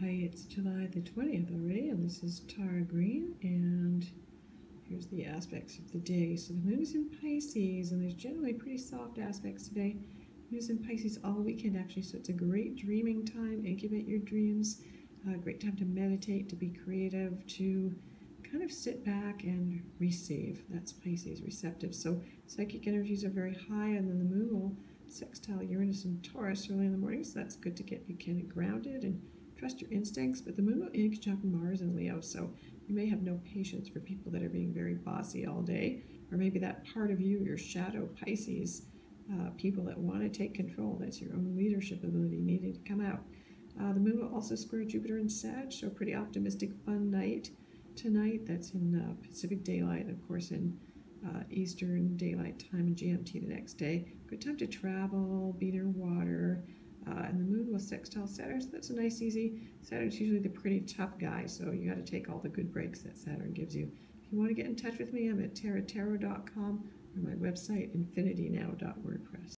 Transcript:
Hi, it's July the 20th already, and this is Tara Greene, and here's the aspects of the day. So the moon is in Pisces, and there's generally pretty soft aspects today. Moon is in Pisces all weekend, actually, so it's a great dreaming time. Incubate your dreams. Uh, great time to meditate, to be creative, to kind of sit back and receive. That's Pisces, receptive. So psychic energies are very high, and then the moon will sextile Uranus and Taurus early in the morning, so that's good to get you kind of grounded and trust your instincts, but the moon will in conjunct Mars and Leo, so you may have no patience for people that are being very bossy all day, or maybe that part of you, your shadow Pisces, uh, people that want to take control. That's your own leadership ability needing to come out. Uh, the moon will also square Jupiter and Sag, so pretty optimistic, fun night tonight. That's in uh, Pacific Daylight, of course, in uh, Eastern Daylight Time and GMT the next day. Good time to travel, be near water, moon sextile Saturn, so that's a nice, easy. Saturn's usually the pretty tough guy, so you got to take all the good breaks that Saturn gives you. If you want to get in touch with me, I'm at taratarot.com or my website, infinitynow.wordpress.